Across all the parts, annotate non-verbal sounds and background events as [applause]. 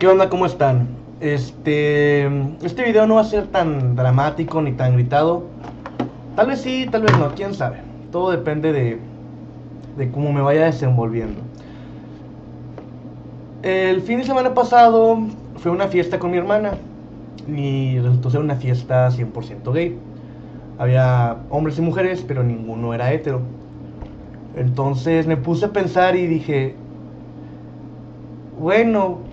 ¿Qué onda? ¿Cómo están? Este, este video no va a ser tan dramático ni tan gritado. Tal vez sí, tal vez no, quién sabe. Todo depende de, de cómo me vaya desenvolviendo. El fin de semana pasado fue una fiesta con mi hermana y resultó ser una fiesta 100% gay. Había hombres y mujeres, pero ninguno era hetero. Entonces me puse a pensar y dije, bueno,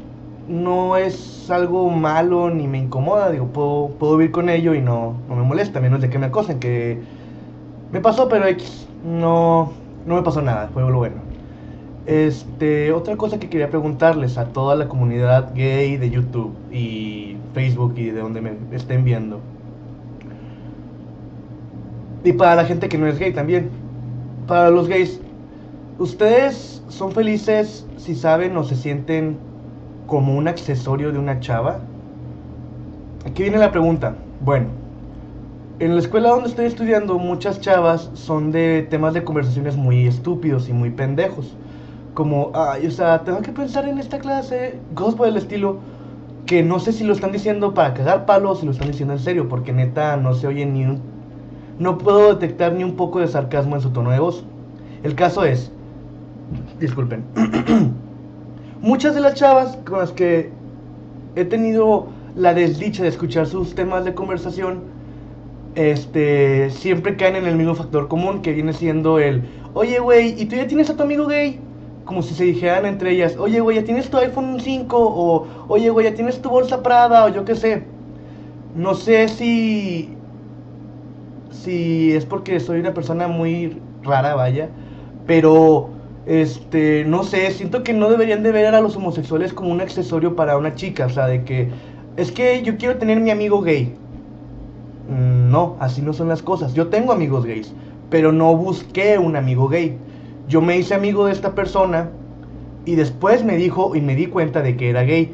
no es algo malo ni me incomoda, digo, puedo, puedo vivir con ello y no, no me molesta, a menos de que me acosen, que me pasó, pero X, no, no me pasó nada, fue lo bueno. Este, otra cosa que quería preguntarles a toda la comunidad gay de YouTube y Facebook y de donde me estén viendo. Y para la gente que no es gay también. Para los gays, ¿ustedes son felices si saben o se sienten como un accesorio de una chava? Aquí viene la pregunta. Bueno, en la escuela donde estoy estudiando, muchas chavas son de temas de conversaciones muy estúpidos y muy pendejos. Como, ay, o sea, tengo que pensar en esta clase, cosas por el estilo, que no sé si lo están diciendo para cagar palos o si lo están diciendo en serio, porque neta no se oye ni un no puedo detectar ni un poco de sarcasmo en su tono de voz. El caso es, disculpen, [clears throat] muchas de las chavas con las que he tenido la desdicha de escuchar sus temas de conversación, este, siempre caen en el mismo factor común que viene siendo el, oye güey, ¿y tú ya tienes a tu amigo gay? Como si se dijeran entre ellas, oye güey, ya tienes tu iPhone 5 o oye güey, ya tienes tu bolsa Prada o yo qué sé. No sé si si es porque soy una persona muy rara, vaya, pero este, no sé, siento que no deberían de ver a los homosexuales como un accesorio para una chica, o sea, de que es que yo quiero tener mi amigo gay. Mm, no, así no son las cosas. Yo tengo amigos gays, pero no busqué un amigo gay. Yo me hice amigo de esta persona y después me dijo y me di cuenta de que era gay.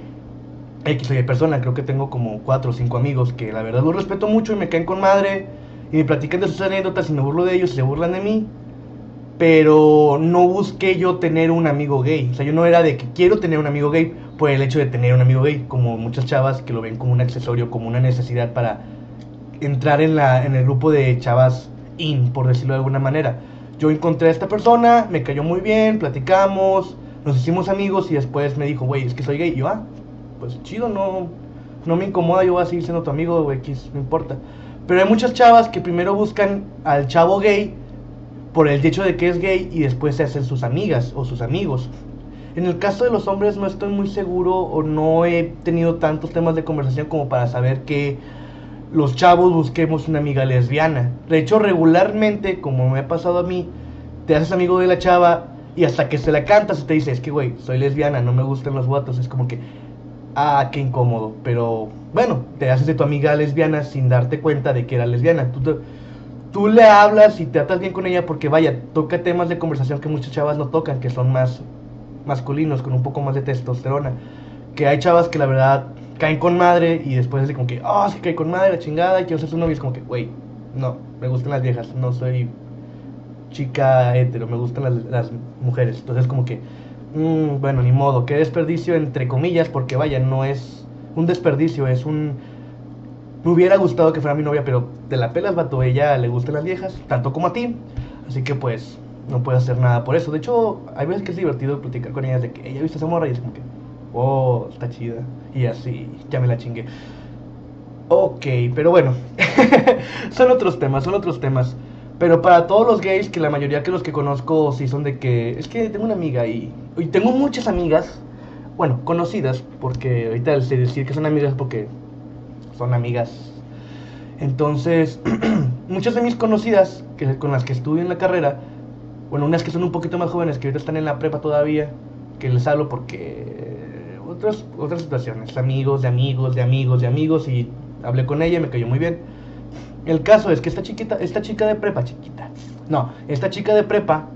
X soy persona, creo que tengo como cuatro o cinco amigos que la verdad los respeto mucho y me caen con madre y me platican de sus anécdotas y me burlo de ellos y se burlan de mí. Pero no busqué yo tener un amigo gay. O sea, yo no era de que quiero tener un amigo gay por el hecho de tener un amigo gay, como muchas chavas que lo ven como un accesorio, como una necesidad para entrar en, la, en el grupo de chavas in, por decirlo de alguna manera. Yo encontré a esta persona, me cayó muy bien, platicamos, nos hicimos amigos y después me dijo, güey, es que soy gay. Y yo, ah, pues chido, no, no me incomoda, yo voy a seguir siendo tu amigo, güey, no importa. Pero hay muchas chavas que primero buscan al chavo gay por el hecho de que es gay y después se hacen sus amigas o sus amigos. En el caso de los hombres no estoy muy seguro o no he tenido tantos temas de conversación como para saber que los chavos busquemos una amiga lesbiana. De hecho, regularmente, como me ha pasado a mí, te haces amigo de la chava y hasta que se la cantas y te dice, es que, güey, soy lesbiana, no me gustan los guatos. Es como que, ah, qué incómodo. Pero bueno, te haces de tu amiga lesbiana sin darte cuenta de que era lesbiana. Tú, tú le hablas y te atas bien con ella porque vaya, toca temas de conversación que muchas chavas no tocan, que son más masculinos, con un poco más de testosterona. Que hay chavas que la verdad caen con madre y después es como que, oh, sí cae con madre, la chingada, y quiero ser su novio. Es como que, güey, no, me gustan las viejas, no soy chica hetero, me gustan las, las mujeres. Entonces, como que, Mm, bueno, ni modo, qué desperdicio entre comillas, porque vaya, no es un desperdicio, es un... Me hubiera gustado que fuera mi novia, pero te la pelas, vato, ella le gustan las viejas, tanto como a ti, así que pues no puedo hacer nada por eso. De hecho, hay veces que es divertido platicar con ellas de que ella ha visto esa morra y es como que, oh, está chida, y así, ya me la chingué. Ok, pero bueno, [laughs] son otros temas, son otros temas. Pero para todos los gays, que la mayoría que los que conozco sí son de que, es que tengo una amiga y, y tengo muchas amigas, bueno, conocidas, porque ahorita sé decir que son amigas porque son amigas. Entonces, [clears throat] muchas de mis conocidas, que, con las que estudio en la carrera, bueno, unas que son un poquito más jóvenes, que ahorita están en la prepa todavía, que les hablo porque otras, otras situaciones, amigos de amigos, de amigos, de amigos, y hablé con ella, me cayó muy bien el caso es que esta chiquita, esta chica de prepa, chiquita, no, esta chica de prepa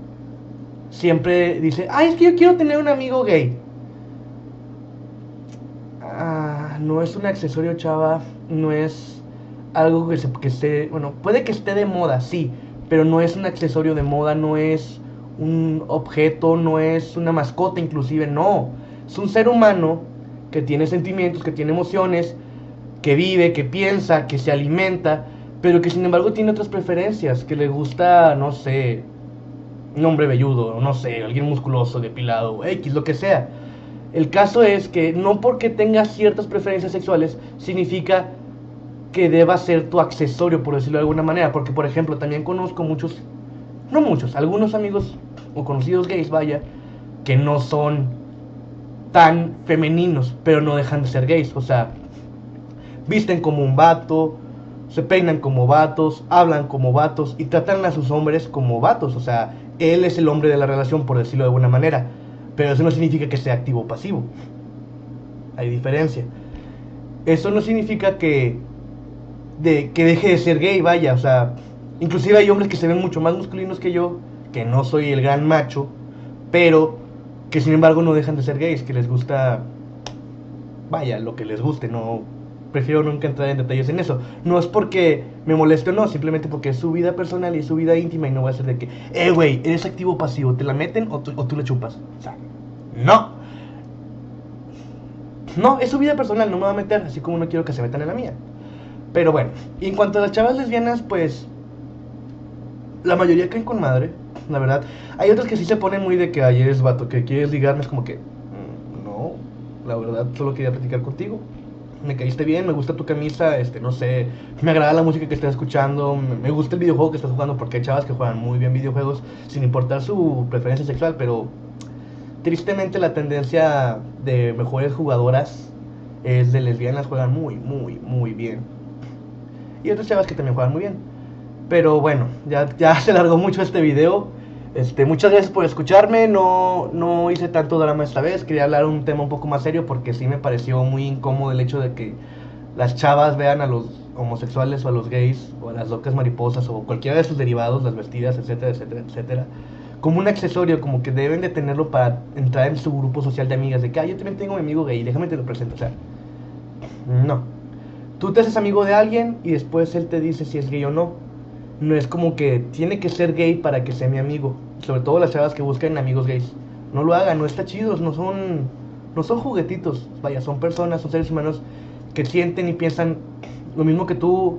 siempre dice, ay, es que yo quiero tener un amigo gay. Ah, no es un accesorio, chava, no es algo que, se, que esté, bueno, puede que esté de moda, sí, pero no es un accesorio de moda, no es un objeto, no es una mascota inclusive, no. Es un ser humano que tiene sentimientos, que tiene emociones, que vive, que piensa, que se alimenta, pero que sin embargo tiene otras preferencias, que le gusta, no sé, un hombre velludo, no sé, alguien musculoso, depilado, X, lo que sea. El caso es que no porque tengas ciertas preferencias sexuales significa que deba ser tu accesorio, por decirlo de alguna manera. Porque, por ejemplo, también conozco muchos, no muchos, algunos amigos o conocidos gays, vaya, que no son tan femeninos, pero no dejan de ser gays. O sea, visten como un vato, se peinan como vatos, hablan como vatos y tratan a sus hombres como vatos. O sea, él es el hombre de la relación, por decirlo de alguna manera. Pero eso no significa que sea activo o pasivo. Hay diferencia. Eso no significa que, de, que deje de ser gay, vaya. O sea, inclusive hay hombres que se ven mucho más masculinos que yo, que no soy el gran macho, pero que sin embargo no dejan de ser gays, que les gusta, vaya, lo que les guste, no prefiero nunca entrar en detalles en eso. No es porque me moleste o no, simplemente porque es su vida personal y es su vida íntima y no voy a ser de que, eh, güey, eres activo o pasivo, ¿te la meten o tú, o tú le chupas? O sea, no. No, es su vida personal, no me va a meter, así como no quiero que se metan en la mía. Pero bueno, y en cuanto a las chavas lesbianas, pues la mayoría caen con madre, la verdad. Hay otras que sí se ponen muy de que ayer es vato, que quieres ligarme, es como que, mm, no, la verdad, solo quería platicar contigo me caíste bien, me gusta tu camisa, este, no sé, me agrada la música que estás escuchando, me gusta el videojuego que estás jugando, porque hay chavas que juegan muy bien videojuegos sin importar su preferencia sexual, pero tristemente la tendencia de mejores jugadoras es de lesbianas, juegan muy, muy, muy bien. Y otras chavas que también juegan muy bien. Pero bueno, ya, ya [laughs] se largó mucho este video. Este, muchas gracias por escucharme, no, no hice tanto drama esta vez, quería hablar un tema un poco más serio porque sí me pareció muy incómodo el hecho de que las chavas vean a los homosexuales o a los gays o a las locas mariposas o cualquiera de sus derivados, las vestidas, etcétera, etcétera, etcétera, como un accesorio, como que deben de tenerlo para entrar en su grupo social de amigas, de que, ah, yo también tengo mi amigo gay, déjame te lo presento, o sea, no. Tú te haces amigo de alguien y después él te dice si es gay o no no es como que tiene que ser gay para que sea mi amigo. Sobre todo las chavas que buscan amigos gays. No lo hagan, no está chido, no son, no son juguetitos. Vaya, son personas, son seres humanos que sienten y piensan lo mismo que tú.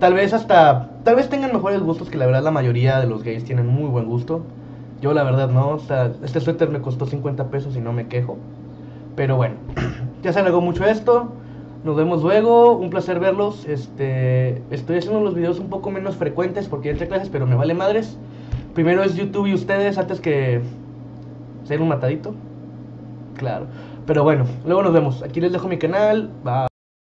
Tal vez hasta, tal vez tengan mejores gustos que la verdad la mayoría de los gays tienen muy buen gusto. Yo la verdad no, o sea, este suéter me costó 50 pesos y no me quejo. Pero bueno, [clears throat] ya se alargó mucho esto. Nos vemos luego, un placer verlos. Este, estoy haciendo los videos un poco menos frecuentes porque entre clases, pero me vale madres. Primero es YouTube y ustedes antes que ser un matadito. Claro. Pero bueno, luego nos vemos. Aquí les dejo mi canal. Bye.